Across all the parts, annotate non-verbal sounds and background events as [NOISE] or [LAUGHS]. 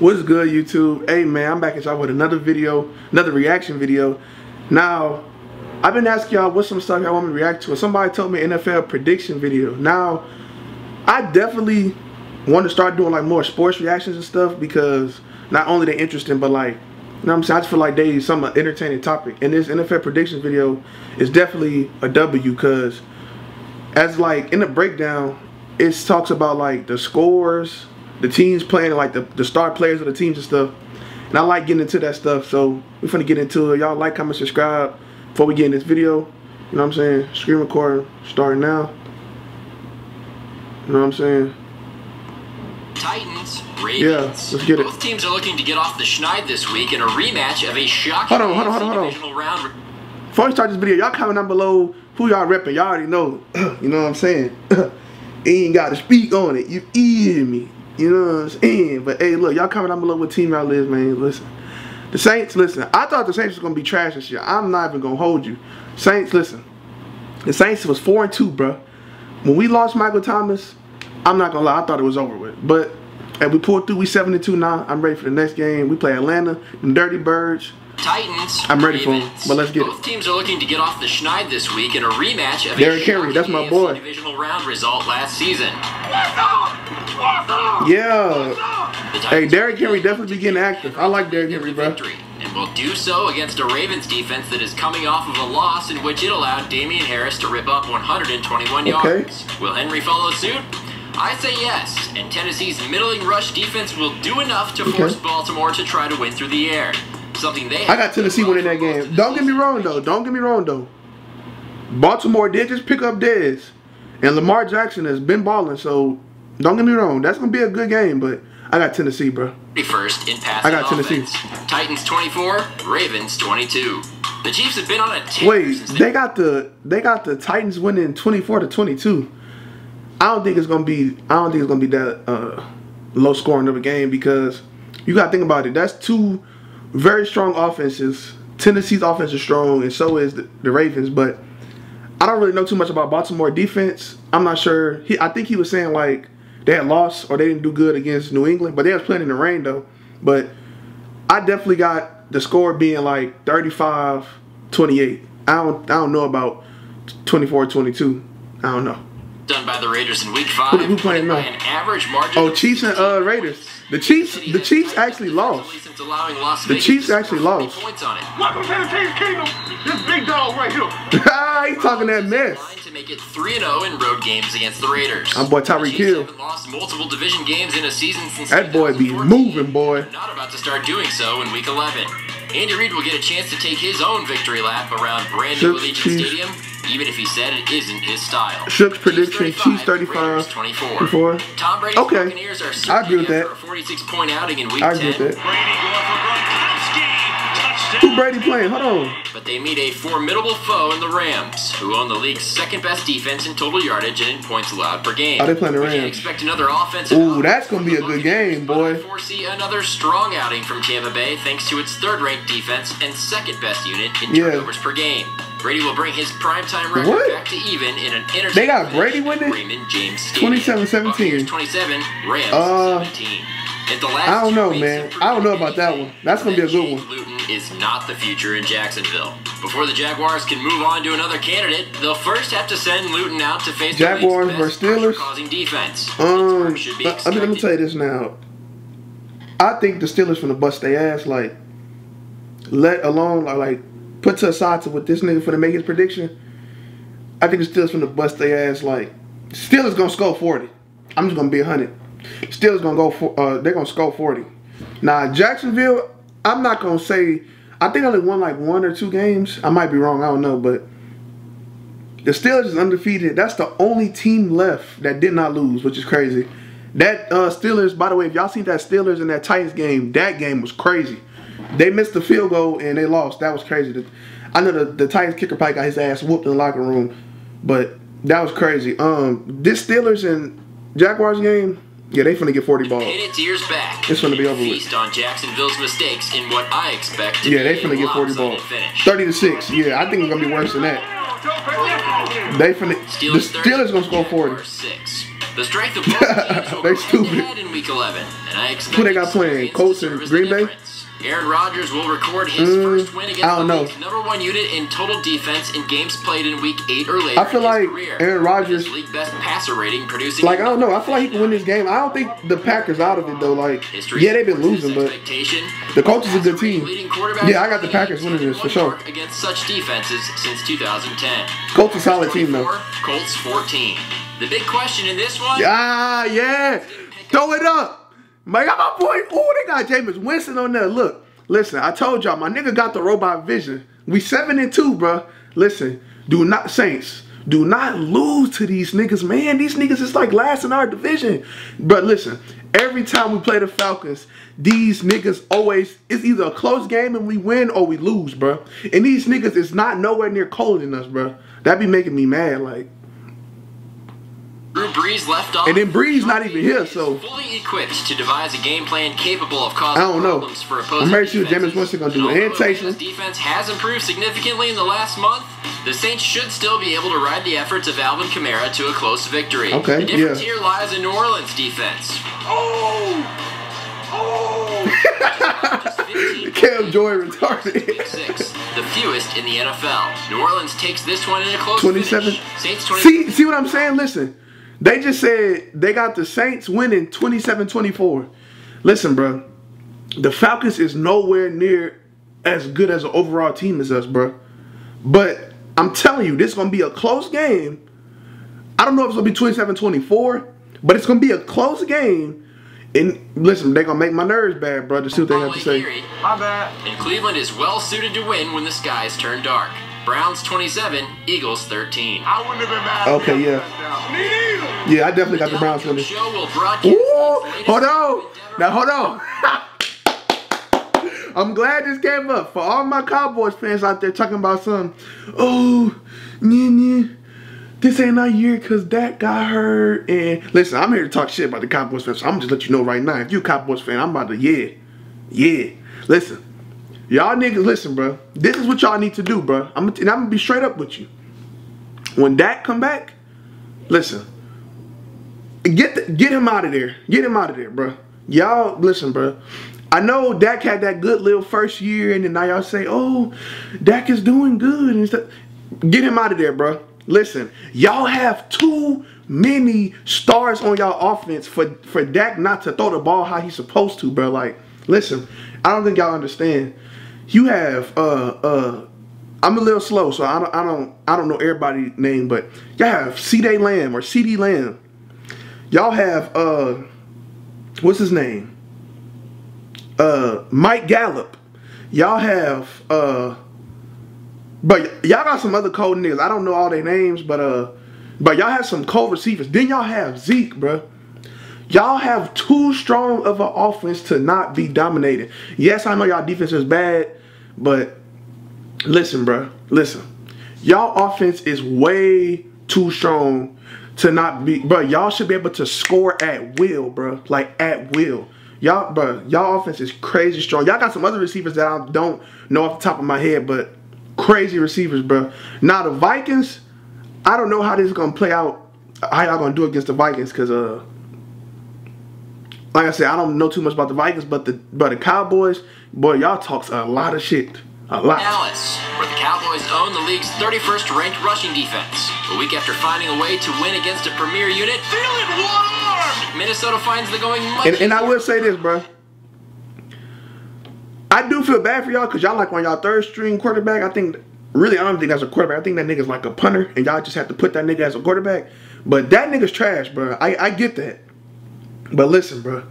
What's good, YouTube? Hey, man, I'm back at y'all with another video, another reaction video. Now, I've been asking y'all what some stuff y'all want me to react to. Somebody told me NFL prediction video. Now, I definitely want to start doing like more sports reactions and stuff because not only they're interesting, but like, you know what I'm saying? I just feel like they some entertaining topic. And this NFL prediction video is definitely a W because as like in the breakdown, it talks about like the scores, the teams playing, like the, the star players of the teams and stuff. And I like getting into that stuff, so we're finna get into it. Y'all like, comment, subscribe before we get in this video. You know what I'm saying? Screen recording starting now. You know what I'm saying? Titans, Ravens. Yeah, let's get it. Both teams are looking to get off the schneid this week in a rematch of a shocking Hold on, hold on, hold on, hold on. divisional round. Before we start this video, y'all comment down below who y'all repping. Y'all already know. [CLEARS THROAT] you know what I'm saying? [CLEARS THROAT] ain't got to speak on it. You hear me? You know what I'm saying? But hey, look, y'all comment down below what team y'all is, man. Listen. The Saints, listen, I thought the Saints was gonna be trash this year. I'm not even gonna hold you. Saints, listen. The Saints was four and two, bro. When we lost Michael Thomas, I'm not gonna lie, I thought it was over with. But and we pulled through, we seven and two now. I'm ready for the next game. We play Atlanta, the Dirty Birds. Titans, I'm ready for them. but let's get it. Both teams are looking to get off the schneid this week in a rematch of Derrick a Henry, that's my boy. AFC divisional round result last season. Yeah. The Hey, Derrick Henry definitely be getting active. I like Derrick Henry, bro. victory, and will do so against a Ravens defense that is coming off of a loss in which it allowed Damien Harris to rip up 121 Okay. yards. Will Henry follow suit? I say yes, and Tennessee's middling rush defense will do enough to Okay. force Baltimore to try to win through the air. Something they I got Tennessee winning that game. Don't get me wrong though. Don't get me wrong though. Baltimore did just pick up Dez, and Lamar Jackson has been balling. So don't get me wrong. That's gonna be a good game. But I got Tennessee, bro. First in passing I got Tennessee. offense. Titans 24, Ravens 22. The Chiefs have been on a tear Wait, they got the they got the Titans winning twenty four to twenty two. I don't think it's gonna be. I don't think it's gonna be that uh, low scoring of a game because you gotta think about it. That's two very strong offenses. Tennessee's offense is strong, and so is the, the Ravens. But I don't really know too much about Baltimore defense. I'm not sure. He, I think he was saying like they had lost or they didn't do good against New England, but they was playing in the rain though. But I definitely got the score being like 35 28. I don't I don't know about 24 22. I don't know. Done by the Raiders in Week Five. Who- who playing now? An average margin. Oh, of Chiefs and uh Raiders. The Chiefs the Chiefs actually lost. Since allowing The Chiefs actually lost. Points on it. Welcome to the Chiefs Kingdom. This big dog right here. [LAUGHS] Ah, he talking that mess. Line To make it 3 0 in road games against the Raiders. My boy Tyreek The Hill. lost multiple division games in a season since That boy be moving, boy. Not about to start doing so in Week 11. Andy Reid will get a chance to take his own victory lap around brand new Chiefs, Allegiant Stadium, even if he said it isn't his style. Shook's prediction, Chiefs 35, Raiders 24. 24. Tom Brady's Okay. Buccaneers are I agree with that. after a 46 point outing in Week I agree 10. with that. Brady going for Gronkowski. Touchdown. Who Brady playing? Hold on. But they meet a formidable foe in the Rams, who own the league's second best defense in total yardage and in points allowed per game. Oh, they playing the We can't Rams. expect another offensive. Ooh, that's gonna be a good game, boy. Foresee another strong outing from Tampa Bay thanks to its third-ranked defense and second-best unit in Yeah. turnovers per game. Brady will bring his primetime record What? back to even in an entertaining They got Brady winning? Raymond James Stadium. 27-17. 27, Rams Uh, 17. At the last I don't know, man. I don't know about that one. That's gonna be a good one. Luton is not the future in Jacksonville. Before the Jaguars can move on to another candidate, they'll first have to send Luton out to face Jaguars the league's versus best Steelers? causing defense. Um, should be let, me tell you this now. I think the Steelers finna bust their ass. Like, let alone like put to aside to what this nigga finna make his prediction. I think the Steelers finna bust their ass. Like, Steelers gonna score forty. I'm just gonna be hundred. Steelers gonna go for. Uh, they're gonna score forty. Now Jacksonville, I'm not gonna say. I think only won like one or two games. I might be wrong. I don't know, but the Steelers is undefeated. That's the only team left that did not lose, which is crazy. That uh, Steelers, by the way, if y'all seen that Steelers and that Titans game, that game was crazy. They missed the field goal and they lost. That was crazy. The- I know the, the Titans kicker probably got his ass whooped in the locker room, but that was crazy. Um, this Steelers and Jaguars game, yeah, they finna get 40 balls. Pin its ears back. It's gonna be over with. Feast on Jacksonville's mistakes in what I expect Yeah, they finna get 40 balls. Finish. 30 to 6. Yeah, I think it's gonna be worse than that. They finna the Steelers, 30, Steelers gonna score 40. 6. The strength [LAUGHS] of both teams will They go stupid. in Week 11, and I expect Who they got playing? Colts and Green Bay? difference. Aaron Rodgers will record his Mm, first win against I don't the know. number one unit in total defense in games played in Week 8 or later I feel like career. Aaron Rodgers- league best passer rating producing Like I don't know. I feel like he can win this game. I don't think the Packers out of it though. Like History yeah, they've been losing, but the Colts is a good team. Yeah, I got the Packers winning this for sure. Against such defenses since 2010. Colts a solid team though. Colts 14. The big question in this one. Ah, yeah. Throw it up. My got my boy. Oh, they got Jameis Winston on there. Look, listen. I told y'all, my nigga got the robot vision. We seven and two, bruh. Listen, do not Saints. Do not lose to these niggas, man. These niggas is like last in our division. But listen, every time we play the Falcons, these niggas always it's either a close game and we win or we lose, bruh. And these niggas is not nowhere near colder than us, bruh. That be making me mad, like. Drew Brees left off. And then Brees not even here, so- fully equipped to devise a game plan capable of causing I don't know. problems for opposing I'm very sure defenses. Jameis Winston gonna do And Taysom. Defense has improved significantly in the last month. The Saints should still be able to ride the efforts of Alvin Kamara to a close victory. Okay, the difference yeah. here lies in New Orleans defense. Oh! oh. [LAUGHS] Cam Joy retarded. Six, the fewest in the NFL. New Orleans takes this one in a close 27. finish. Saints 20. See, see what I'm saying? Listen, they just said they got the Saints winning 27-24. Listen, bro, the Falcons is nowhere near as good as an overall team as us, bro. But I'm telling you, this is gonna be a close game. I don't know if it's gonna be 27-24, but it's gonna be a close game. And listen, they're gonna make my nerves bad, bro, to see what they have to say. Erie, My bad. And Cleveland is well suited to win when the skies turn dark. Browns 27, Eagles 13. I wouldn't have been mad. Okay, yeah. Me neither. Yeah, I definitely got the Browns winning. Show will broadcast Ooh, hold on. Now hold on. [LAUGHS] I'm glad this came up for all my Cowboys fans out there talking about some. Oh, yeah, yeah. This ain't our year because that got hurt. And listen, I'm here to talk shit about the Cowboys fans. So I'm just let you know right now. If you a Cowboys fan, I'm about to yeah, yeah. Listen, y'all niggas, listen, bro. This is what y'all need to do, bro. I'm and I'm gonna be straight up with you. When Dak come back, listen. Get the, get him out of there. Get him out of there, bro. Y'all listen, bro. I know Dak had that good little first year, and then now y'all say, "Oh, Dak is doing good," and stuff. Get him out of there, bro. Listen, y'all have too many stars on y'all offense for for Dak not to throw the ball how he's supposed to, bro. Like, listen, I don't think y'all understand. You have uh uh. I'm a little slow, so I don't I don't I don't know everybody's name, but y'all have CeeDee Lamb or CeeDee Lamb. Y'all have uh what's his name? Uh Mike Gallup. Y'all have uh but y'all got some other cold niggas. I don't know all their names, but uh but y'all have some cold receivers. Then y'all have Zeke, bruh. Y'all have too strong of an offense to not be dominated. Yes, I know y'all defense is bad, but listen, bruh. Listen. Y'all offense is way too strong to not be bro. Y'all should be able to score at will, bro. Like at will. Y'all, bro, y'all offense is crazy strong. Y'all got some other receivers that I don't know off the top of my head, but crazy receivers, bro. Now the Vikings, I don't know how this is gonna play out. How y'all gonna do against the Vikings? Cause uh, like I said, I don't know too much about the Vikings, but the but the Cowboys, boy, y'all talks a lot of shit, a lot. Dallas, where the Cowboys own the league's 31st ranked rushing defense. A week after finding a way to win against a premier unit, Feeling one arm. Minnesota finds the going much And, and I will say this, bro. I do feel bad for y'all because y'all like on y'all third string quarterback. I think really I don't think that's a quarterback. I think that nigga's like a punter, and y'all just have to put that nigga as a quarterback. But that nigga's trash, bro. I, I get that. But listen, bro.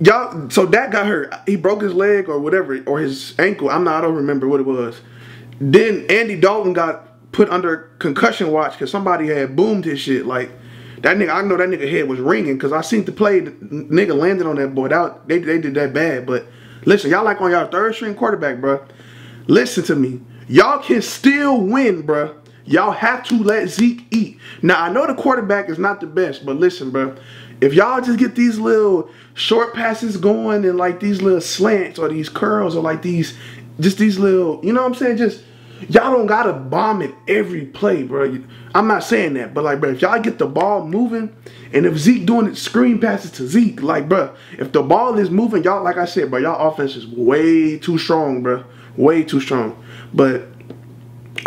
Y'all, so that got hurt. He broke his leg or whatever, or his ankle. I'm not. I don't remember what it was. Then Andy Dalton got put under concussion watch because somebody had boomed his shit. Like that nigga, I know that nigga head was ringing because I seen the play. The nigga landed on that boy. That they they did that bad. But listen, y'all like on y'all third string quarterback, bro. Listen to me. Y'all can still win, bro. Y'all have to let Zeke eat. Now I know the quarterback is not the best, but listen, bro. If y'all just get these little short passes going and like these little slants or these curls or like these, just these little, you know what I'm saying? Just y'all don't gotta bomb it every play, bro. I'm not saying that, but like, bro, if y'all get the ball moving, and if Zeke doing it, screen passes to Zeke, like, bro, if the ball is moving, y'all, like I said, bro, y'all offense is way too strong, bro, way too strong. But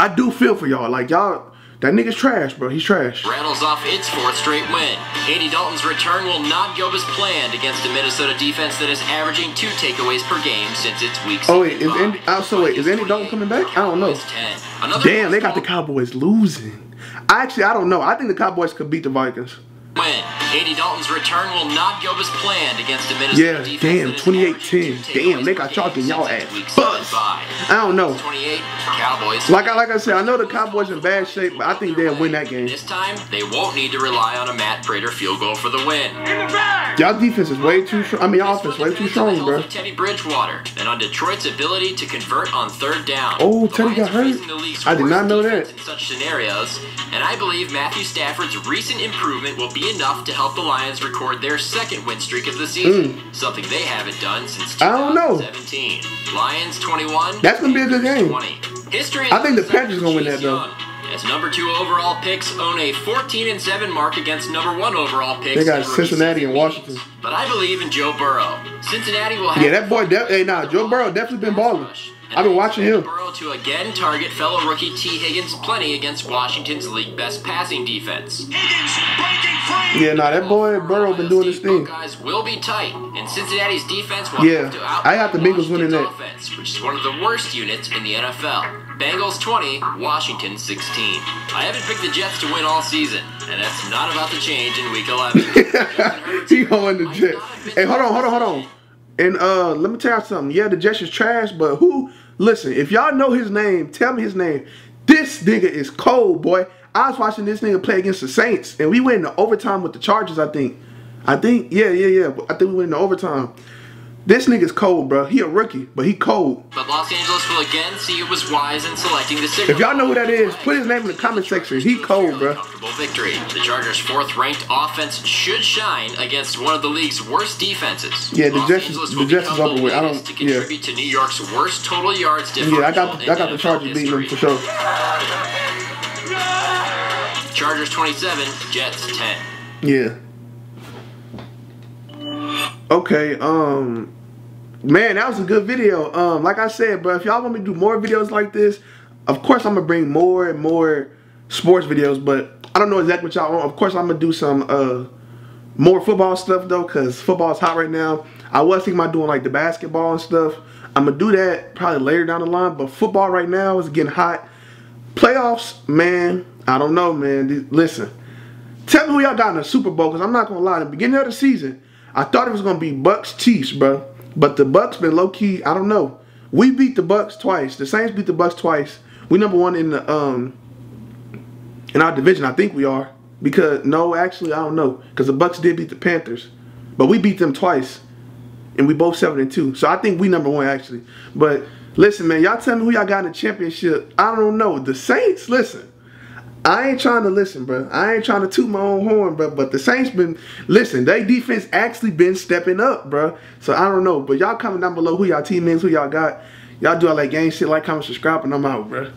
I do feel for y'all, like y'all that nigga's trash, bro. He's trash. Rattles off its fourth straight win. Andy Dalton's return will not go as planned against a Minnesota defense that is averaging two takeaways per game since its week. Oh wait, is Andy? Also uh, wait, is Andy Dalton coming back? I don't know. Damn, they got the Cowboys losing. I Actually, I don't know. I think the Cowboys could beat the Vikings win. Andy Dalton's return will not go as planned against the Minnesota yeah, damn, 28-10. Damn, they got chalk in y'all ass. Buzz. I don't know. 28, Cowboys. Like I like I said, I know the Cowboys in bad shape, but I think they'll win that game. This time, they won't need to rely on a Matt Prater field goal for the win. Y'all defense is way too strong. I mean, offense way too strong, bro. Teddy Bridgewater and on Detroit's ability to convert on third down. Oh, Teddy got hurt. I did not know that. In such scenarios, and I believe Matthew Stafford's recent improvement will be enough to help the Lions record their second win streak of the season, mm. something they haven't done since 2017. Lions 21. That's gonna be a good game. 20. History. I think the Panthers gonna win that though. As number two overall picks own a 14 and 7 mark against number one overall picks. They got Cincinnati and Washington. But I believe in Joe Burrow. Cincinnati will have. Yeah, that boy. De- hey, nah, Joe Burrow definitely been balling. I've been watching him. Burrow to again target fellow rookie Tee Higgins plenty against Washington's league best passing defense. Yeah, nah, that boy Burrow been doing his thing. Guys will be tight, and Cincinnati's defense will yeah, have to I got the Bengals winning that. Offense, which is one of the worst units in the NFL. Bengals 20, Washington 16. I haven't picked the Jets to win all season, and that's not about to change in Week 11. [LAUGHS] he going the Jets. Hey, hold on, hold on, hold on. And uh, let me tell you something. Yeah, the Jets is trash, but who Listen, if y'all know his name, tell me his name. This nigga is cold, boy. I was watching this nigga play against the Saints, and we went into overtime with the Chargers, I think. I think, yeah, yeah, yeah. I think we went into overtime. This nigga's cold, bro. He a rookie, but he cold. But Los Angeles will again see it was wise in selecting the signal. If y'all know who that is, put his name in the comment section. He cold, bro. Victory. The Chargers' fourth-ranked offense should shine against one of the league's worst defenses. Yeah, the Jets, the Jets is over with. I don't. To contribute yeah. to New York's worst total yards differential. Yeah, I got the, I got the Chargers beating them for sure. Chargers 27, Jets 10. Yeah. Okay, um, man, that was a good video. Um, like I said, bro, if y'all want me to do more videos like this, of course I'm gonna bring more and more sports videos. But I don't know exactly what y'all want. Of course I'm gonna do some uh more football stuff though, cause football is hot right now. I was thinking about doing like the basketball and stuff. I'm gonna do that probably later down the line. But football right now is getting hot. Playoffs, man, I don't know, man. Listen, tell me who y'all got in the Super Bowl, cause I'm not gonna lie. In the beginning of the season. I thought it was gonna be Bucks Chiefs, bro. But the Bucks been low key. I don't know. We beat the Bucks twice. The Saints beat the Bucks twice. We number one in the um in our division. I think we are because no, actually I don't know because the Bucks did beat the Panthers, but we beat them twice, and we both seven and two. So I think we number one actually. But listen, man, y'all tell me who y'all got in the championship. I don't know. The Saints. Listen. I ain't trying to listen, bro. I ain't trying to toot my own horn, bro. But the Saints been listen. They defense actually been stepping up, bro. So I don't know, but y'all comment down below who y'all team is, who y'all got. Y'all do all that game shit, like, comment, subscribe, and I'm out, bro.